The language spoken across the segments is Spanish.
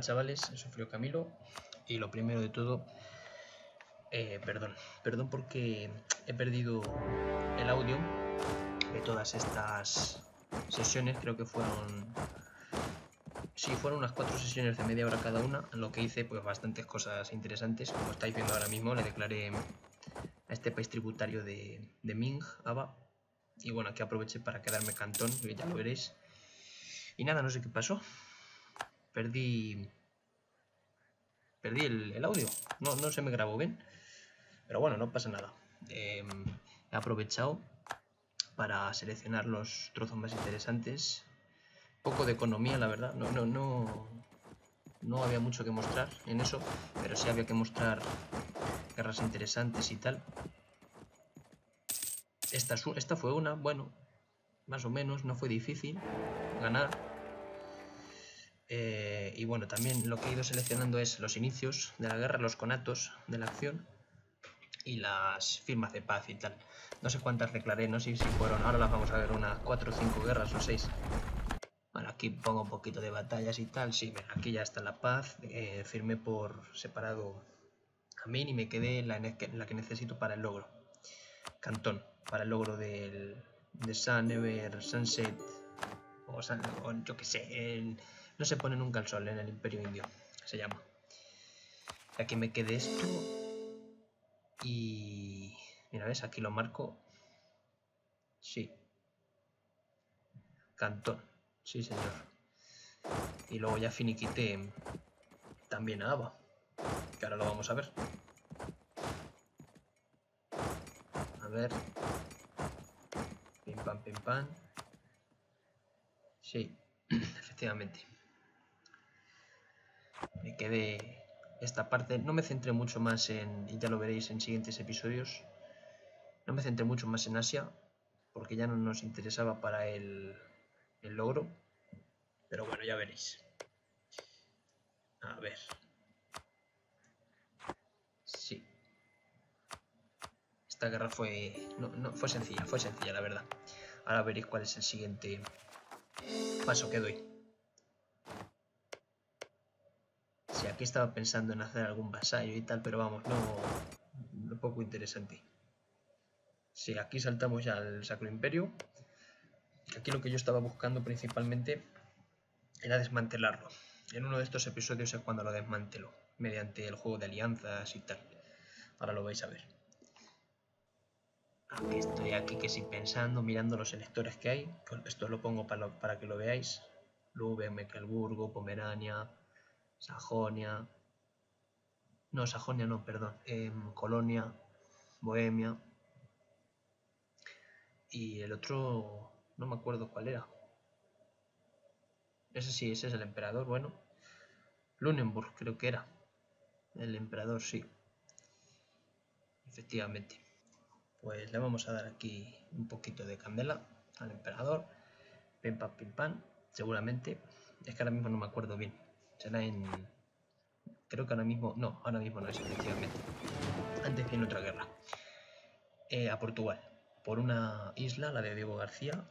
Chavales, sufrió Camilo y lo primero de todo, eh, perdón, perdón porque he perdido el audio de todas estas sesiones, creo que fueron, sí, fueron unas cuatro sesiones de media hora cada una, lo que hice pues bastantes cosas interesantes, como estáis viendo ahora mismo, le declaré a este país tributario de, Ming, Ava, y bueno, aquí aproveché para quedarme cantón, ya lo veréis, y nada, no sé qué pasó, perdí perdí el, audio. No, no se me grabó bien. Pero bueno, no pasa nada. Em, he aprovechado para seleccionar los trozos más interesantes. Poco de economía, la verdad. No, no, no, no había mucho que mostrar en eso, pero sí había que mostrar guerras interesantes y tal. Esta, esta fue una, bueno, más o menos, no fue difícil ganar. Eh, y bueno, también lo que he ido seleccionando es los inicios de la guerra, los conatos de la acción y las firmas de paz y tal. No sé cuántas declaré, no sé si fueron, ahora las vamos a ver, unas 4 o 5 guerras o 6. Bueno, aquí pongo un poquito de batallas y tal, sí, aquí ya está la paz, eh, firmé por separado a mí y me quedé la, la, que necesito para el logro. Cantón, para el logro del, de Sun Ever, Sunset, o, o yo que sé, el no se pone nunca el sol en el imperio indio, se llama. Aquí me quede esto. Y... Mira, ¿ves? Aquí lo marco. Sí. Cantón. Sí, señor. Y luego ya finiquité también a Ava. Que ahora lo vamos a ver. A ver. Pim pam, pim pam. Sí, efectivamente me quedé esta parte. No me centré mucho más en, y ya lo veréis en siguientes episodios, no me centré mucho más en Asia, porque ya no nos interesaba para el, el logro. Pero bueno, ya veréis. A ver. Sí. Esta guerra fue... No, no, fue sencilla, fue sencilla, la verdad. Ahora veréis cuál es el siguiente paso que doy. Aquí estaba pensando en hacer algún vasallo y tal, pero vamos, no, no poco interesante. Sí, aquí saltamos ya al Sacro Imperio. Aquí lo que yo estaba buscando principalmente era desmantelarlo. En uno de estos episodios es cuando lo desmantelo, mediante el juego de alianzas y tal. Ahora lo vais a ver. Aquí estoy aquí que sí pensando, mirando los electores que hay. Esto lo pongo para, para que lo veáis. Lube, Mecklenburgo, Pomerania, Sajonia, no, Sajonia no, perdón, em, Colonia, Bohemia, y el otro, no me acuerdo cuál era. Ese sí, ese es el emperador, bueno. Lunenburg creo que era. El emperador, sí. Efectivamente. Pues le vamos a dar aquí un poquito de candela al emperador. Pim pam pim pam. Seguramente. Es que ahora mismo no me acuerdo bien. Será en... Creo que ahora mismo... No, ahora mismo no es efectivamente. Antes viene otra guerra. Eh, a Portugal. Por una isla, la de Diego García.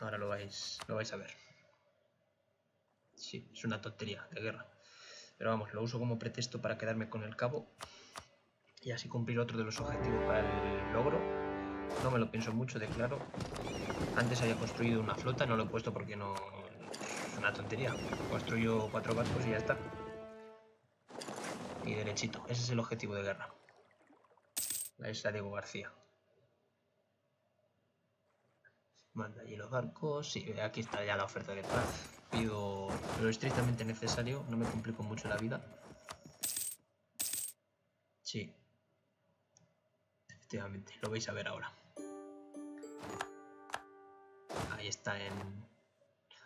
Ahora lo vais, lo vais a ver. Sí, es una tontería de guerra. Pero vamos, lo uso como pretexto para quedarme con el cabo. Y así cumplir otro de los objetivos para el logro. No me lo pienso mucho, de claro. Antes había construido una flota, no lo he puesto porque no, una tontería. Construyo cuatro barcos y ya está. Y derechito. Ese es el objetivo de guerra. La isla Diego García. Manda allí los barcos. Sí, aquí está ya la oferta de paz. Pido lo estrictamente necesario. No me complico mucho la vida. Sí. Efectivamente. Lo vais a ver ahora. Ahí está en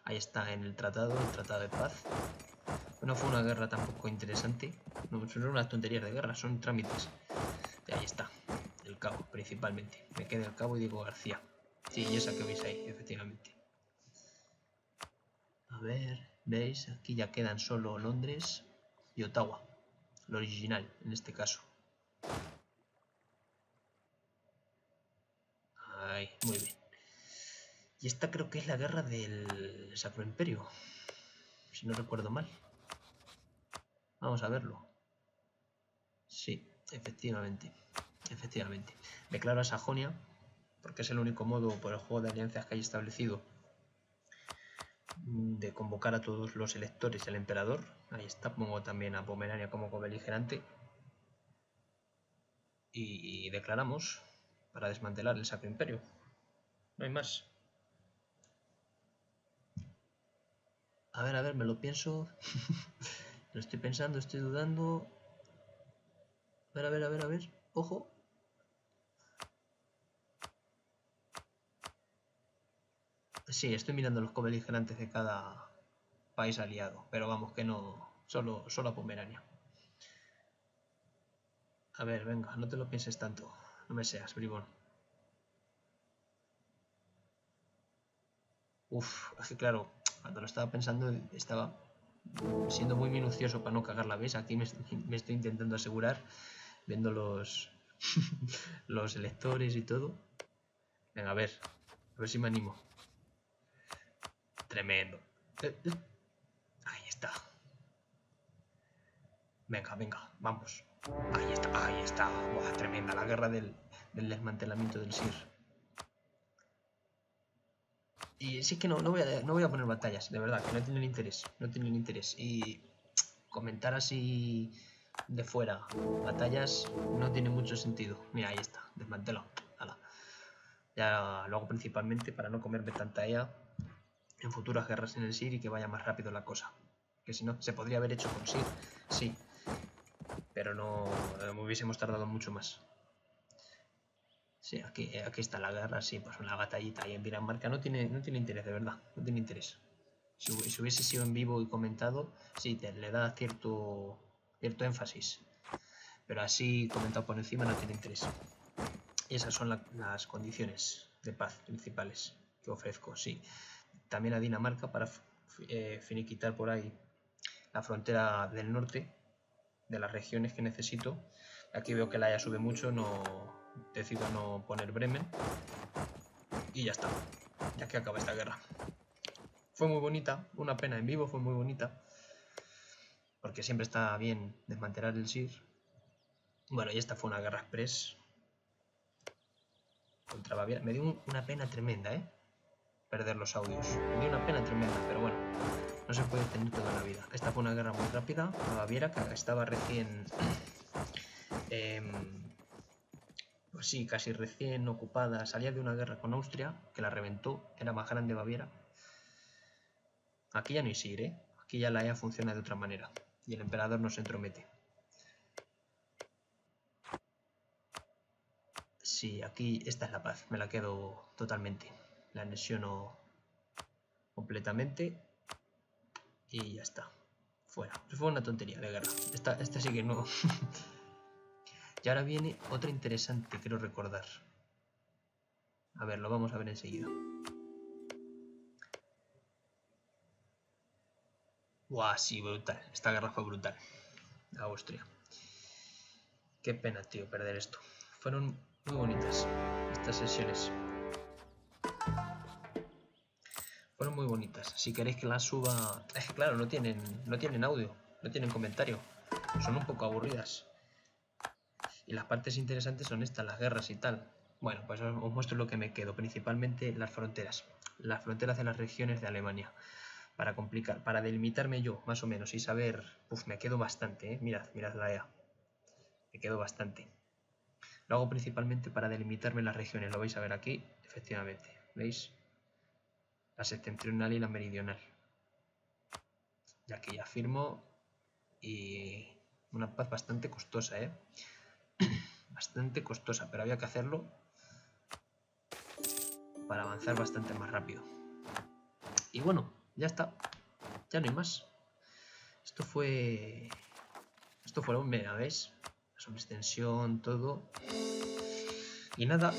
Ahí está en el tratado, el tratado de paz. No fue una guerra tampoco interesante. No son unas tonterías de guerra, son trámites. Y ahí está, el cabo, principalmente. Me queda el cabo y digo García. Sí, y esa que veis ahí, efectivamente. A ver, veis, aquí ya quedan solo Londres y Ottawa. Lo original, en este caso. Ahí, muy bien. Y esta creo que es la guerra del Sacro Imperio. si no recuerdo mal. Vamos a verlo. Sí, efectivamente. Efectivamente. Declaro a Sajonia, porque es el único modo por el juego de alianzas que hay establecido de convocar a todos los electores el emperador. Ahí está, pongo también a Pomerania como cobeligerante. Y, y declaramos para desmantelar el Sacro Imperio. No hay más. A ver, a ver, me lo pienso. lo estoy pensando, estoy dudando. A ver, a ver, a ver, a ver. Ojo. Sí, estoy mirando los cobeligerantes de cada país aliado, pero vamos que no, solo, solo a Pomerania. A ver, venga, no te lo pienses tanto, no me seas, bribón. Uf, es que claro, cuando lo estaba pensando estaba siendo muy minucioso para no cagar la vez. Aquí me, estoy intentando asegurar, viendo los, los electores y todo. Venga, a ver, a ver si me animo. Tremendo. Eh, eh. Ahí está. Venga, venga, vamos. Ahí está, ahí está. Tremenda la guerra del desmantelamiento del SIR. Y sí que no, no, voy a, no voy a poner batallas, de verdad, que no tienen interés. No tienen interés. Y comentar así de fuera batallas no tiene mucho sentido. Mira, ahí está, desmantelo. Ya lo hago principalmente para no comerme tanta ella en futuras guerras en el SIR y que vaya más rápido la cosa. Que si no, se podría haber hecho con SIR, sí. Pero no eh, hubiésemos tardado mucho más. Sí, aquí, eh, aquí está la guerra, sí, pues una batallita ahí en Dinamarca. No tiene, no tiene interés, de verdad, no tiene interés. Si, hubiese sido en vivo y comentado, sí, le da cierto, cierto énfasis. Pero así, comentado por encima, no tiene interés. Y esas son las condiciones de paz principales que ofrezco, sí. También a Dinamarca para eh, finiquitar por ahí la frontera del norte de las regiones que necesito. Aquí veo que la haya sube mucho, no, decido no poner Bremen y ya está, ya que acaba esta guerra. Fue muy bonita, una pena en vivo, fue muy bonita, porque siempre está bien desmantelar el SIR. Bueno, y esta fue una guerra express contra Baviera. Me dio una pena tremenda, ¿eh? Perder los audios. Me dio una pena tremenda, pero bueno, no se puede tener toda la vida. Esta fue una guerra muy rápida. A Baviera, que estaba recién... Eh, pues sí, casi recién ocupada, salía de una guerra con Austria, que la reventó, era más grande Baviera. Aquí ya no hay ¿eh? Aquí ya la EA funciona de otra manera, y el emperador no se entromete. Sí, aquí esta es la paz, me la quedo totalmente. La anexiono completamente y ya está. Fuera. Fue una tontería de guerra. Esta sí que no... Y ahora viene otra interesante, quiero recordar. A ver, lo vamos a ver enseguida. Guau, sí, brutal. Esta guerra fue brutal. Austria. Qué pena, tío, perder esto. Fueron muy bonitas estas sesiones. Fueron muy bonitas. Si queréis que las suba... Que claro, no tienen, no tienen audio, no tienen comentario. Son un poco aburridas. Las partes interesantes son estas, las guerras y tal. Bueno, pues os, muestro lo que me quedo, principalmente las fronteras. Las fronteras de las regiones de Alemania. Para complicar, para delimitarme yo, más o menos, y saber... Me quedo bastante, ¿eh? Mirad, mirad la EA. Me quedo bastante. Lo hago principalmente para delimitarme las regiones, lo vais a ver aquí, efectivamente. ¿Veis? La septentrional y la meridional. Y aquí ya firmo y una paz bastante costosa, ¿eh? Bastante costosa, pero había que hacerlo para avanzar bastante más rápido. Y bueno, ya está. Ya no hay más. Esto fue... Esto fue un mega, ¿ves? La extensión, todo. Y nada,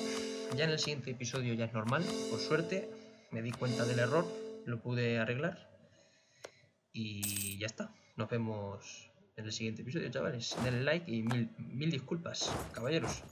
ya en el siguiente episodio ya es normal, por suerte. Me di cuenta del error, lo pude arreglar. Y ya está. Nos vemos en el siguiente episodio, chavales. Denle like y mil, mil disculpas, caballeros.